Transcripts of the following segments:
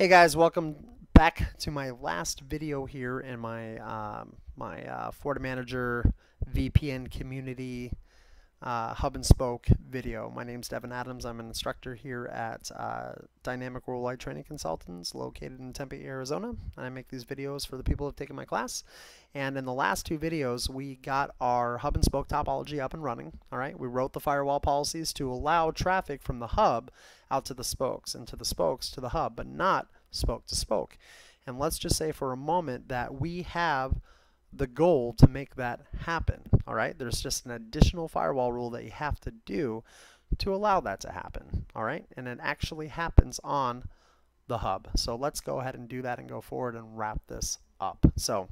Hey guys, welcome back to my last video here in my um, my uh, FortiManager VPN community uh, hub and spoke video. My name is Devin Adams. I'm an instructor here at uh, Dynamic Worldwide Training Consultants located in Tempe, Arizona. And I make these videos for the people who have taken my class. And in the last two videos, we got our hub and spoke topology up and running. All right, we wrote the firewall policies to allow traffic from the hub out to the spokes and to the spokes to the hub, but not spoke to spoke. And let's just say for a moment that we have the goal to make that happen. All right, there's just an additional firewall rule that you have to do to allow that to happen. All right, and it actually happens on the hub. So let's go ahead and do that and go forward and wrap this up. So,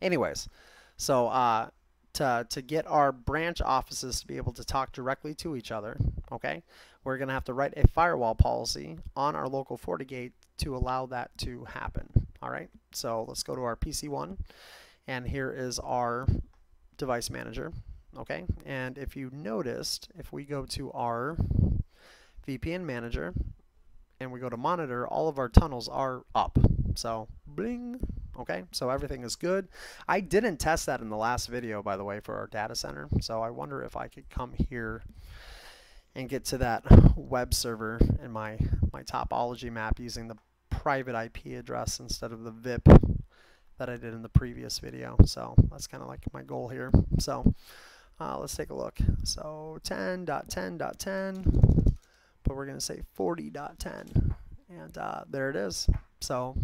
anyways, so uh, to, to get our branch offices to be able to talk directly to each other, okay, we're going to have to write a firewall policy on our local FortiGate to allow that to happen. All right, so let's go to our PC1 and here is our device manager. Okay, and if you noticed, if we go to our VPN manager and we go to monitor, all of our tunnels are up. So, bling. Okay, so everything is good. I didn't test that in the last video, by the way, for our data center. So I wonder if I could come here and get to that web server in my, my topology map using the private IP address instead of the VIP that I did in the previous video. So that's kind of like my goal here. So uh, let's take a look. So 10.10.10, but we're going to say 40.10. And uh, there it is. So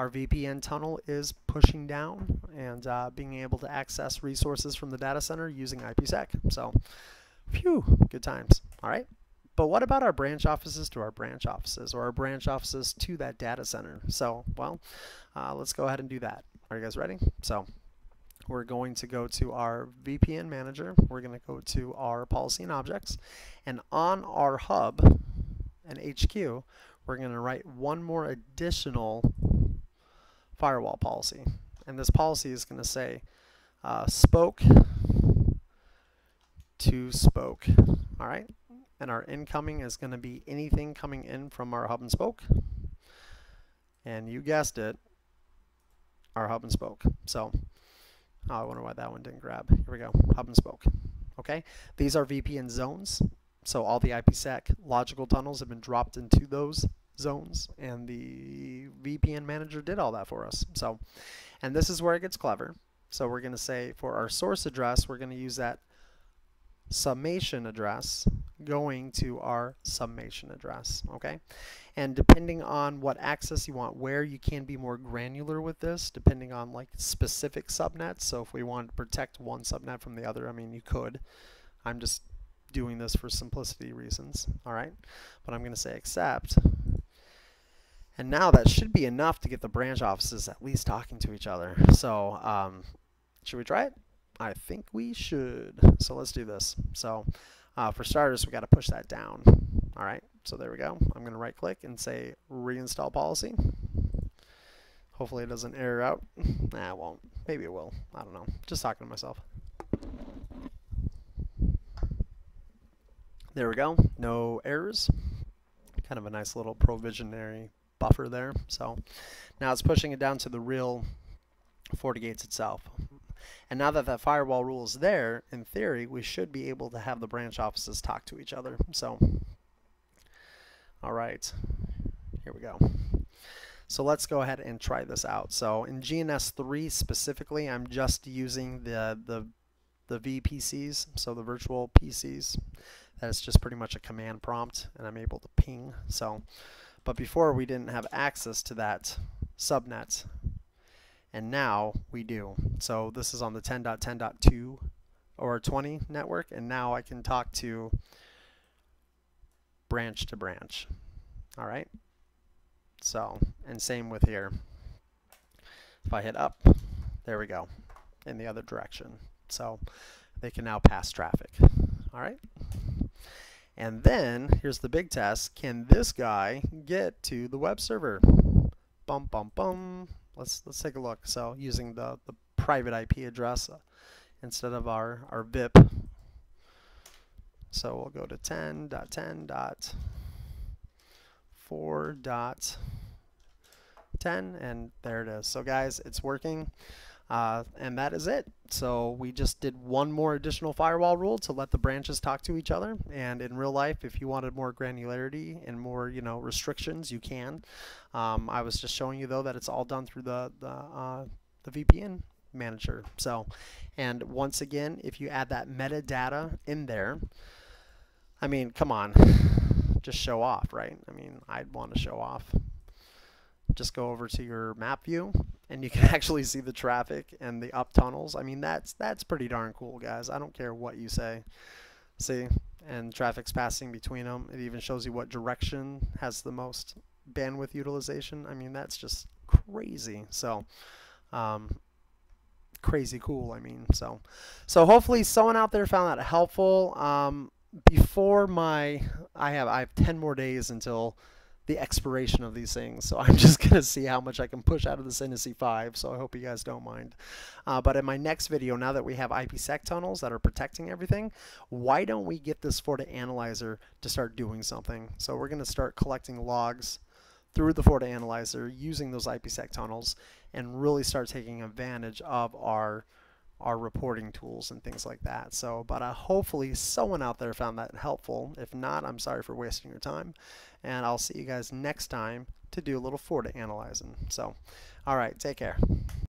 our VPN tunnel is pushing down and uh, being able to access resources from the data center using IPsec. So, phew, good times. All right. But what about our branch offices to our branch offices or our branch offices to that data center? So, well, uh, let's go ahead and do that. Are you guys ready? So, we're going to go to our VPN manager. We're going to go to our policy and objects. And on our hub and HQ, we're going to write one more additional firewall policy. And this policy is going to say uh, spoke to spoke. All right and our incoming is going to be anything coming in from our hub and spoke. And you guessed it, our hub and spoke. So, oh, I wonder why that one didn't grab. Here we go, hub and spoke. Okay, these are VPN zones. So all the IPsec logical tunnels have been dropped into those zones, and the VPN manager did all that for us. So, and this is where it gets clever. So we're going to say for our source address, we're going to use that summation address going to our summation address, okay? And depending on what access you want, where you can be more granular with this, depending on like specific subnets. So if we want to protect one subnet from the other, I mean, you could. I'm just doing this for simplicity reasons, all right? But I'm going to say accept. And now that should be enough to get the branch offices at least talking to each other. So um, should we try it? I think we should. So let's do this. So uh, for starters, we got to push that down. All right, so there we go. I'm going to right click and say reinstall policy. Hopefully it doesn't error out. Nah, it won't. Maybe it will. I don't know. Just talking to myself. There we go. No errors. Kind of a nice little provisionary buffer there. So now it's pushing it down to the real FortiGates itself. And now that that firewall rule is there, in theory, we should be able to have the branch offices talk to each other. So, all right, here we go. So let's go ahead and try this out. So in GNS3 specifically, I'm just using the, the, the VPCs, so the virtual PCs. That's just pretty much a command prompt, and I'm able to ping. So, but before we didn't have access to that subnet and now we do. So this is on the 10.10.2 or 20 network, and now I can talk to branch to branch. All right. So, and same with here. If I hit up, there we go, in the other direction. So they can now pass traffic. All right. And then here's the big test. Can this guy get to the web server? Bum, bum, bum let's let's take a look. So using the, the private IP address uh, instead of our, our VIP. So we'll go to 10.10.4. 10, and there it is. So guys, it's working. Uh, and that is it. So we just did one more additional firewall rule to let the branches talk to each other. And in real life, if you wanted more granularity and more, you know, restrictions, you can. Um, I was just showing you though that it's all done through the the, uh, the VPN manager. So, and once again, if you add that metadata in there, I mean, come on, just show off, right? I mean, I'd want to show off just go over to your map view and you can actually see the traffic and the up tunnels. I mean, that's that's pretty darn cool, guys. I don't care what you say. See, and traffic's passing between them. It even shows you what direction has the most bandwidth utilization. I mean, that's just crazy. So, um, crazy cool. I mean, so, so hopefully someone out there found that helpful. Um, before my, I have I have 10 more days until the expiration of these things. So I'm just going to see how much I can push out of this NSE 5. So I hope you guys don't mind. Uh, but in my next video, now that we have IPsec tunnels that are protecting everything, why don't we get this FortiAnalyzer to start doing something? So we're going to start collecting logs through the FortiAnalyzer using those IPsec tunnels and really start taking advantage of our our reporting tools and things like that. So, but uh, hopefully someone out there found that helpful. If not, I'm sorry for wasting your time. And I'll see you guys next time to do a little Forti analyzing. So, all right, take care.